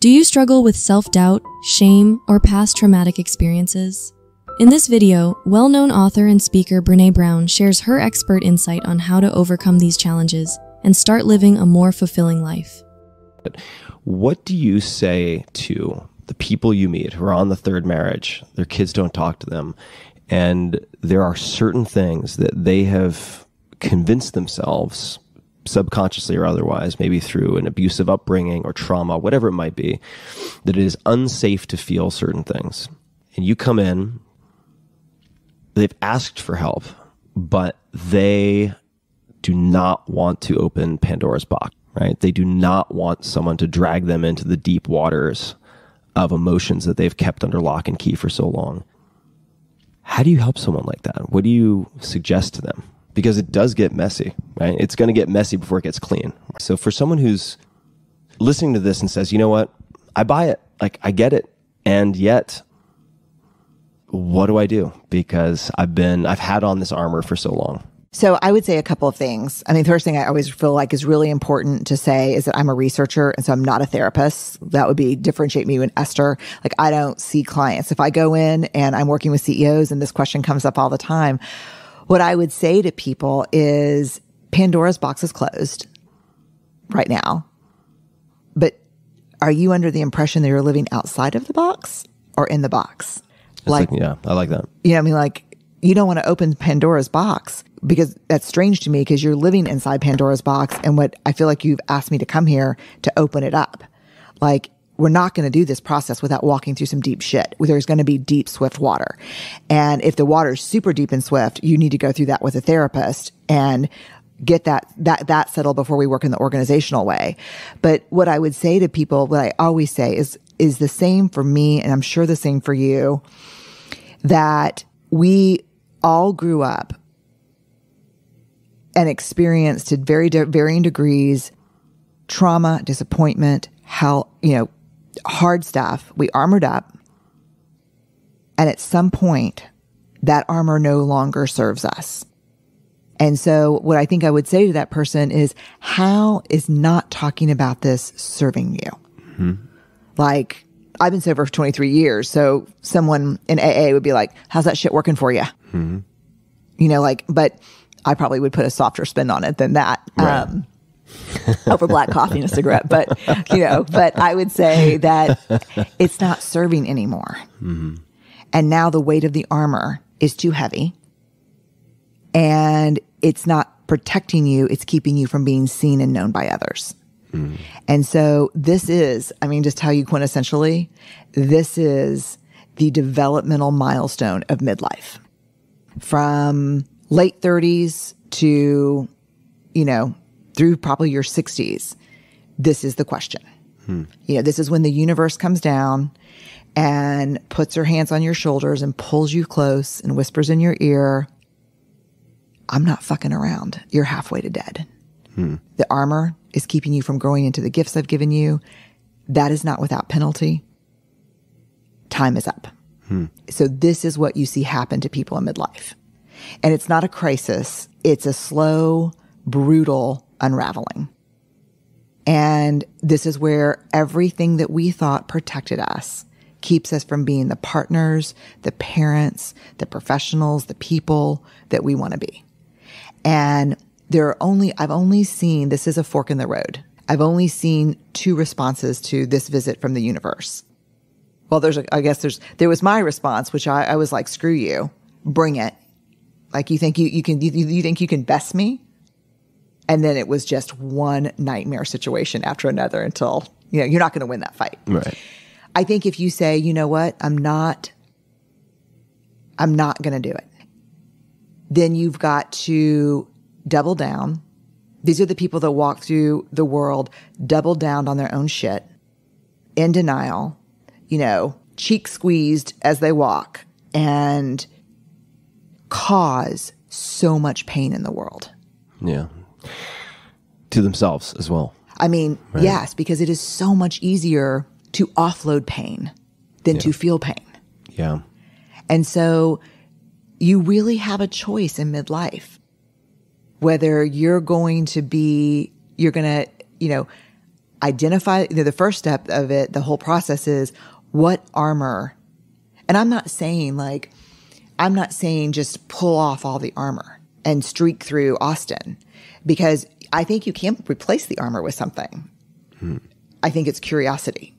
Do you struggle with self doubt, shame, or past traumatic experiences? In this video, well known author and speaker Brene Brown shares her expert insight on how to overcome these challenges and start living a more fulfilling life. What do you say to the people you meet who are on the third marriage? Their kids don't talk to them, and there are certain things that they have convinced themselves subconsciously or otherwise, maybe through an abusive upbringing or trauma, whatever it might be, that it is unsafe to feel certain things. And you come in, they've asked for help, but they do not want to open Pandora's box, right? They do not want someone to drag them into the deep waters of emotions that they've kept under lock and key for so long. How do you help someone like that? What do you suggest to them? Because it does get messy, right? It's going to get messy before it gets clean. So for someone who's listening to this and says, you know what, I buy it, like I get it, and yet, what do I do? Because I've been, I've had on this armor for so long. So I would say a couple of things. I mean, the first thing I always feel like is really important to say is that I'm a researcher and so I'm not a therapist. That would be differentiate me and Esther. Like I don't see clients. If I go in and I'm working with CEOs and this question comes up all the time, what I would say to people is Pandora's box is closed right now. But are you under the impression that you're living outside of the box or in the box? Like, like, yeah, I like that. You know, I mean, like, you don't want to open Pandora's box because that's strange to me because you're living inside Pandora's box. And what I feel like you've asked me to come here to open it up. Like, we're not going to do this process without walking through some deep shit. There's going to be deep, swift water. And if the water is super deep and swift, you need to go through that with a therapist and get that, that, that settled before we work in the organizational way. But what I would say to people, what I always say is, is the same for me. And I'm sure the same for you that we all grew up and experienced to very varying degrees trauma, disappointment, how, you know, hard stuff. We armored up. And at some point, that armor no longer serves us. And so what I think I would say to that person is, how is not talking about this serving you? Mm-hmm. Like, I've been sober for 23 years. So someone in AA would be like, how's that shit working for you? Mm-hmm. You know, like, but I probably would put a softer spin on it than that. Right. Um, over black coffee and a cigarette. But, you know, but I would say that it's not serving anymore. Mm-hmm. And now the weight of the armor is too heavy and it's not protecting you. It's keeping you from being seen and known by others. Mm-hmm. And so this is, I mean, just tell you quintessentially, this is the developmental milestone of midlife from late 30s to, you know, through probably your 60s, this is the question. Hmm. You know, this is when the universe comes down and puts her hands on your shoulders and pulls you close and whispers in your ear, I'm not fucking around. You're halfway to dead. Hmm. The armor is keeping you from growing into the gifts I've given you. That is not without penalty. Time is up. Hmm. So this is what you see happen to people in midlife. And it's not a crisis. It's a slow, brutal unraveling. And this is where everything that we thought protected us keeps us from being the partners, the parents, the professionals, the people that we want to be. And there are only, I've only seen, this is a fork in the road. I've only seen two responses to this visit from the universe. Well, there's, a, I guess there's, there was my response, which I, I was like, screw you, bring it. Like you think you, you can, you, you think you can best me? And then it was just one nightmare situation after another until, you know, you're not going to win that fight. Right. I think if you say, you know what, I'm not, I'm not going to do it, then you've got to double down. These are the people that walk through the world, double down on their own shit, in denial, you know, cheek squeezed as they walk and cause so much pain in the world. Yeah to themselves as well. I mean, right. yes, because it is so much easier to offload pain than yeah. to feel pain. Yeah. And so you really have a choice in midlife whether you're going to be, you're going to, you know, identify, you know, the first step of it, the whole process is what armor. And I'm not saying like, I'm not saying just pull off all the armor and streak through Austin because I think you can't replace the armor with something. Hmm. I think it's curiosity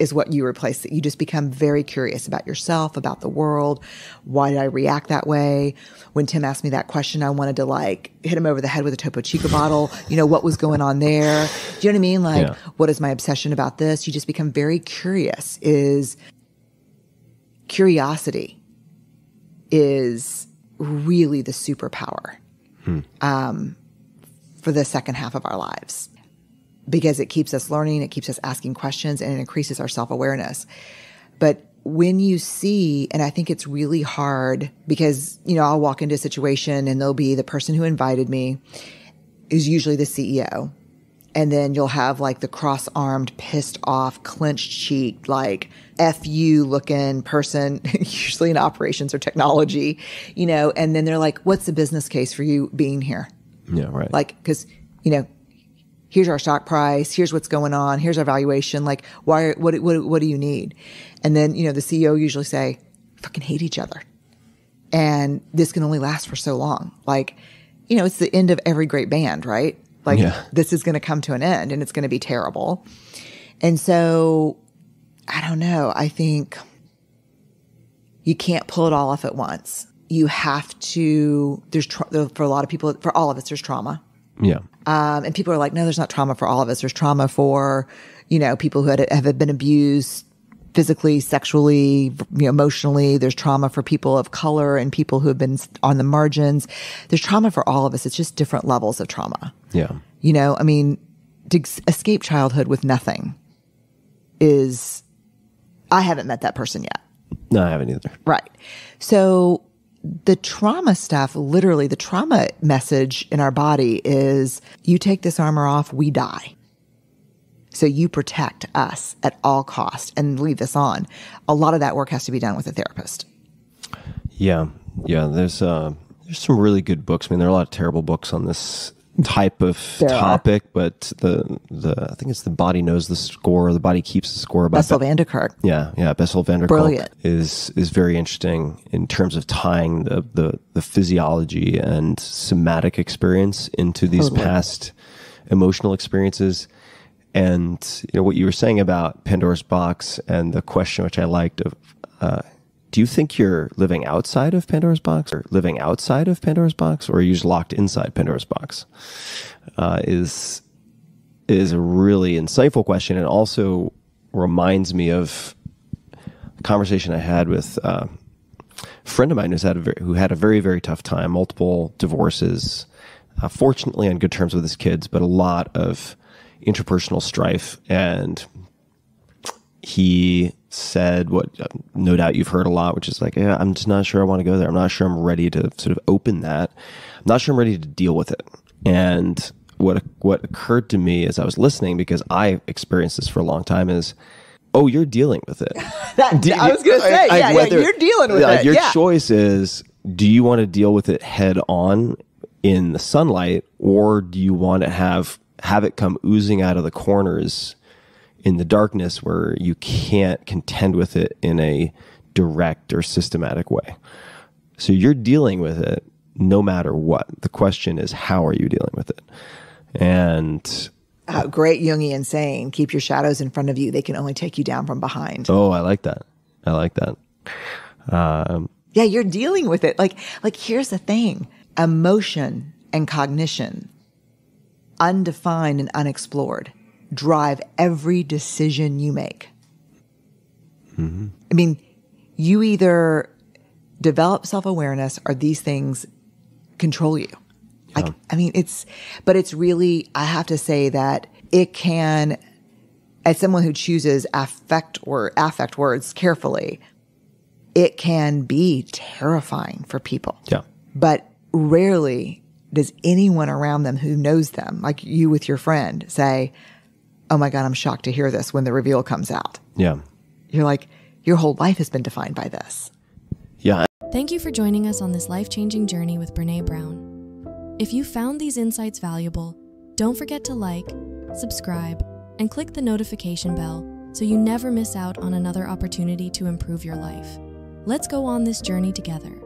is what you replace it. You just become very curious about yourself, about the world. Why did I react that way? When Tim asked me that question, I wanted to like hit him over the head with a Topo Chico bottle. You know, what was going on there? Do you know what I mean? Like, Yeah. what is my obsession about this? You just become very curious. Is curiosity is really the superpower um, for the second half of our lives because it keeps us learning, it keeps us asking questions, and it increases our self awareness. But when you see, and I think it's really hard because, you know, I'll walk into a situation and there'll be the person who invited me is usually the CEO. And then you'll have like the cross armed, pissed off, clenched cheek, like FU looking person, usually in operations or technology, you know, and then they're like, what's the business case for you being here? Yeah, right. Like, cause, you know, here's our stock price. Here's what's going on. Here's our valuation. Like, why, what, what, what do you need? And then, you know, the CEO usually say, fucking hate each other. And this can only last for so long. Like, you know, it's the end of every great band, right? Like, Yeah. this is going to come to an end and it's going to be terrible. And so, I don't know. I think you can't pull it all off at once. You have to, there's, tra- for a lot of people, for all of us, there's trauma. yeah. Um, and people are like, no, there's not trauma for all of us. There's trauma for, you know, people who had, have been abused physically, sexually, you know, emotionally. There's trauma for people of color and people who have been on the margins. There's trauma for all of us. It's just different levels of trauma. Yeah. You know, I mean, to escape childhood with nothing is, I haven't met that person yet. No, I haven't either. Right. So the trauma stuff, literally, the trauma message in our body is you take this armor off, we die. So you protect us at all cost and leave this on. A lot of that work has to be done with a therapist. Yeah, yeah. There's uh, there's some really good books. I mean, there are a lot of terrible books on this type of There are. topic, but the the I think it's the body knows the score, the body keeps the score. About Bessel van der Kolk. Yeah, yeah. Bessel van der Brilliant. Kolk is is very interesting in terms of tying the the, the physiology and somatic experience into these Totally. past emotional experiences. And you know what you were saying about Pandora's box and the question which I liked of uh, do you think you're living outside of Pandora's box or living outside of Pandora's box or are you just locked inside Pandora's box? Uh, is is a really insightful question and also reminds me of a conversation I had with uh, a friend of mine who's had a very, who had a very very tough time, multiple divorces, uh, fortunately on good terms with his kids, but a lot of interpersonal strife and he said what no doubt you've heard a lot, which is like, yeah, I'm just not sure I want to go there. I'm not sure I'm ready to sort of open that. I'm not sure I'm ready to deal with it. And what what occurred to me as I was listening, because I experienced this for a long time, is oh, you're dealing with it. That, I was going to say, I- I- yeah, whether- yeah, you're dealing with yeah, it. Your yeah. choice is: do you want to deal with it head on in the sunlight, or do you want to have have it come oozing out of the corners in the darkness where you can't contend with it in a direct or systematic way? So you're dealing with it no matter what. The question is, how are you dealing with it? And Uh, great Jungian saying, keep your shadows in front of you. They can only take you down from behind. oh, I like that. I like that. Um, Yeah, you're dealing with it. Like, like here's the thing: emotion and cognition, undefined and unexplored, drive every decision you make. Mm-hmm. I mean, you either develop self awareness or these things control you. Like, I mean, it's, but it's really, I have to say that it can, as someone who chooses affect or affect words carefully, it can be terrifying for people. yeah. But rarely does anyone around them who knows them, like you with your friend, say, Oh my God, I'm shocked to hear this when the reveal comes out. Yeah. You're like, Your whole life has been defined by this. Yeah. Thank you for joining us on this life changing journey with Brene Brown. If you found these insights valuable, don't forget to like, subscribe, and click the notification bell so you never miss out on another opportunity to improve your life. Let's go on this journey together.